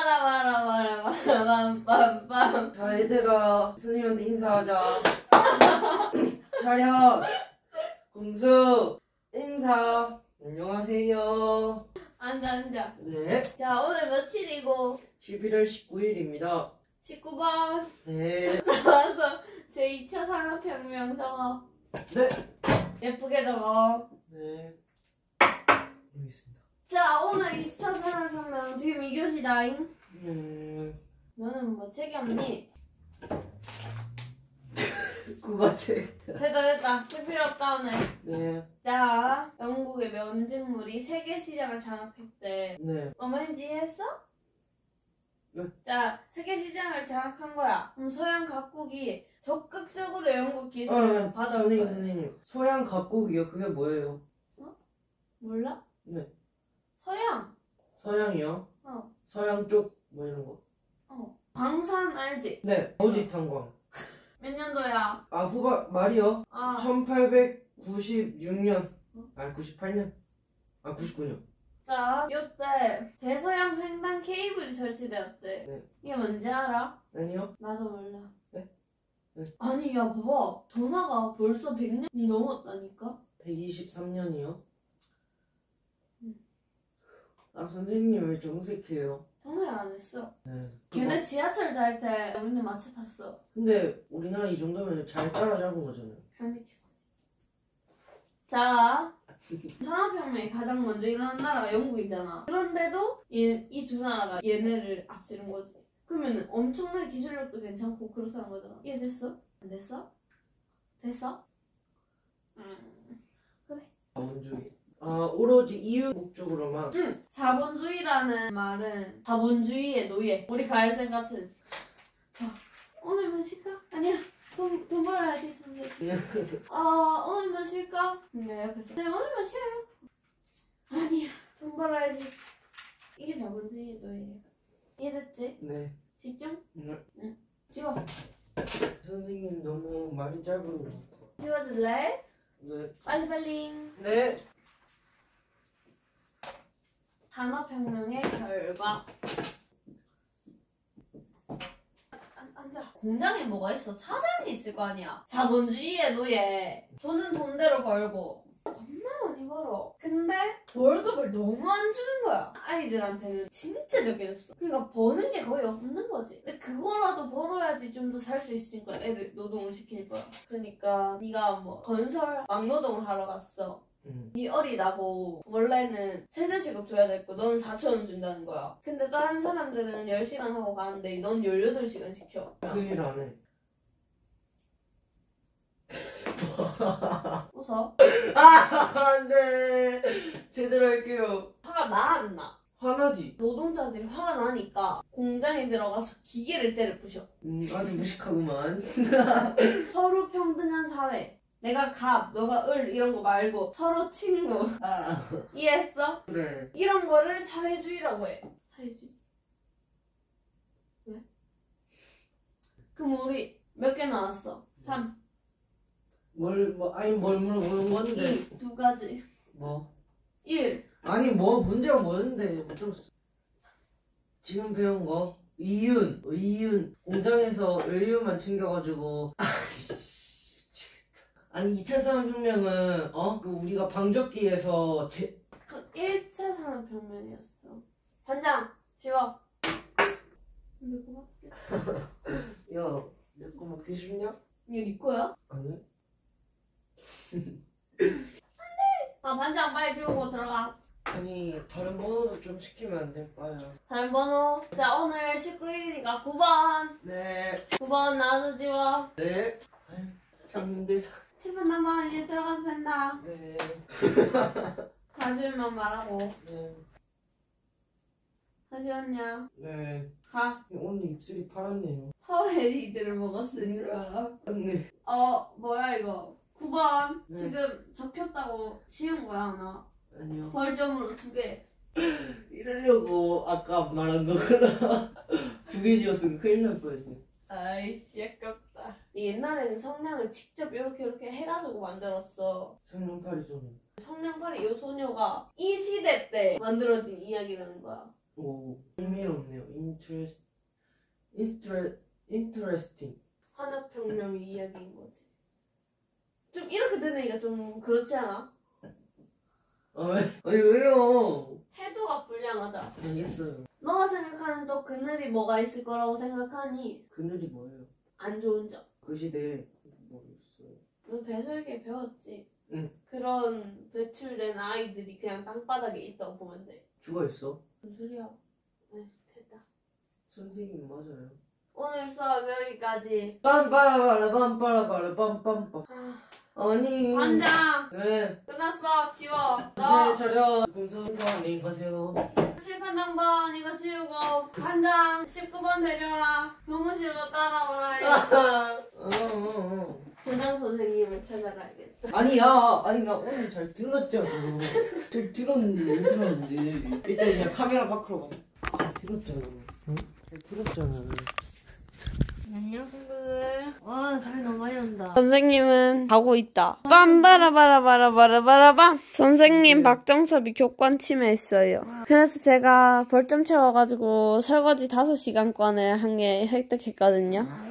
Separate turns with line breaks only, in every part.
빠라바라바라바라밤빰빰.
자 얘들아 선생님한테 인사하자. 차렷. 공수 인사. 안녕하세요.
앉아 앉아.
네.
자 오늘 며칠이고?
11월 19일입니다.
19번.
네.
나와서 제 2차 산업혁명 적어
네.
예쁘게 적어
네.
자 오늘 2차 산업혁명 지금 2교시다잉
음
너는 뭐 책이 없니?
국어책
됐다 됐다 쓸 필요 없다 오늘
네
자 영국의 면직물이 세계 시장을 장악했대
네.
뭐 말인지 이해했어?
네.
자 세계 시장을 장악한 거야 그럼 서양 각국이 적극적으로 영국
아,
기술을 받아올
선생님
거야
선생님 소양 각국이요 그게 뭐예요?
몰라?
네.
서양
서양이요?
어.
서양 쪽 뭐 이런 거?
어 광산 알지?
네 어지 탄광
몇 년도야?
아 후가 말이요?
아
1896년 아 98년 아 99년
자, 이때 대서양 횡단 케이블이 설치되었대.
네.
이게 뭔지 알아?
아니요
나도 몰라.
네? 네.
아니, 야, 봐봐. 전화가 벌써 100년이 넘었다니까?
123년이요?
음.
아 선생님 왜 정색해요?
정말 안 했어.
네
걔네 지하철 탈 때 우리는 마차 탔어.
근데 우리나라 이 정도면 잘 따라잡은 거잖아요.
자, 산업혁명이 가장 먼저 일어난 나라가 영국이잖아. 그런데도 이 두 나라가 얘네를 앞지른 거지. 그러면 엄청난 기술력도 괜찮고 그렇다는 거잖아. 이해됐어? 안 됐어? 됐어? 음.
자본주의 아 오로지 이유 목적으로만
응. 자본주의라는 말은 자본주의의 노예. 우리 가야생 같은. 자, 오늘만 쉴까? 아니야. 돈, 돈 벌어야지. 아, 오늘만 쉴까? 근데 옆에서. 네, 오늘만 쉬어요. 아니야. 돈 벌어야지. 이게 자본주의의 노예예요. 이해됐지?
네
집중?
네.
지워.
선생님 너무 말이 짧은 것 같아요
지워줄래?
네
빨리빨리.
네.
산업혁명의 결과. 안- 앉아. 공장에 뭐가 있어? 사장이 있을 거 아니야. 자본주의의 노예. 돈은 돈대로 벌고. 겁나 많이 벌어. 근데 월급을 너무 안 주는 거야. 아이들한테는 진짜 적게 줬어. 그러니까 버는 게 거의 없는 거지. 근데 그거라도 벌어야지 좀 더 살 수 있으니까 애를 노동을 시키는 거야. 그러니까 네가 뭐 건설 막노동을 하러 갔어.
음.
네 어리다고 원래는 최저시급 줘야 됐고 넌 4천원 준다는 거야 근데 다른 사람들은 10시간 하고 가는데 넌 18시간 시켜
그일안 해.
웃어
아, 네. 제대로 할게요.
화가 나 안 나?
화나지?
노동자들이 화가 나니까 공장에 들어가서 기계를 때려 부셔
음, 아주 무식하구만.
서로 평등한 사회 내가 갑, 너가 을 이런 거 말고 서로 친구
아,
이해했어?
그래.
이런 거를 사회주의라고 해 사회주의 왜? 그럼 우리 몇 개 나왔어? 3
뭘, 뭐, 아니, 뭘 물어보는 건데.
2, 두 가지
뭐?
1
아니, 뭐, 문제가 뭐였는데. 못 들었어. 지금 배운 거. 이윤, 의윤. 공장에서 의윤만 챙겨가지고. 아씨. 아니, 2차 산업혁명은, 어? 그, 우리가 방적기에서 제,
그 1차 산업혁명이었어. 반장, 지워. 근데 고맙게.
야, 내 거 먹기 싫냐?
이거 네 거야?
아니.
아, 반장 빨리 지우고 들어가.
아니, 다른 번호도 좀 시키면 안 될까요?
다른 번호. 자, 오늘 19일이니까 9번.
네.
9번 나와서 지워.
네. 아유, 참 힘들다.
10분 남아 이제 들어가도 된다.
네.
다 지우면 말하고.
네.
다 지웠냐?
네.
가.
오늘 입술이 파랗네요.
파워에이드를 먹었으니까.
네.
어, 뭐야 이거. 9번.
네.
지금 적혔다고 지운 거야, 하나.
아니요.
벌점으로 두 개.
이러려고 아까 말한 거구나. 두 개 지었으면 큰일 날 뻔했네.
아이씨, 아깝다. 옛날에는 성냥을 직접 이렇게 이렇게 해가지고 만들었어.
성냥팔이 소년.
성냥팔이 이 소녀가 이 시대 때 만들어진 이야기라는 거야.
오 흥미롭네요. interes instre interesting.
산업혁명의 이야기인 거지. 좀 이렇게 되니까 좀 그렇지 않아?
아 왜? 아니 왜요?
태도가 불량하다.
알겠어요.
너가 생각하는 또 그늘이 뭐가 있을 거라고 생각하니
그늘이 뭐예요?
안 좋은 점.
그 시대에 모르겠어요.
너 배설계 배웠지?
응.
그런 배출된 아이들이 그냥 땅바닥에 있다고 보면 돼.
죽어 있어?
무슨 소리야? 네, 됐다.
선생님 맞아요.
오늘 수업 여기까지.
빰빠라바라 빰빠라바라 빰빰빰.
아,
아니.
반장
왜?
끝났어. 지워.
정신
너
차려. 공선사 안녕히 가세요.
칠판 장번 이거 지우고 반장 19번 데려와. 교무실로 따라오라. 선생님을 찾아가야겠다.
아니야. 아니 나 오늘 잘 들었잖아. 잘 들었는데 왜 들었는데. 일단 그냥 카메라 밖으로 가. 잘 들었잖아. 응? 잘 들었잖아.
안녕 친구들 와 살이 너무 많이 난다
선생님은 가고 있다. 빰바라바라바라바라바라밤. 선생님 박정섭이 교권 침해했어요. 그래서 제가 벌점 채워가지고 설거지 5시간권을 한 개 획득했거든요.
nice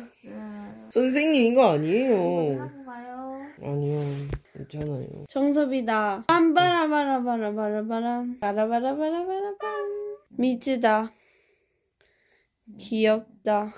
선생님 이거 아니에요.
가요
아니요. 괜찮아요.
정섭이다. 빰바라바라바라바라바람. 바라바라바라바라밤. 미즈다. 귀엽다.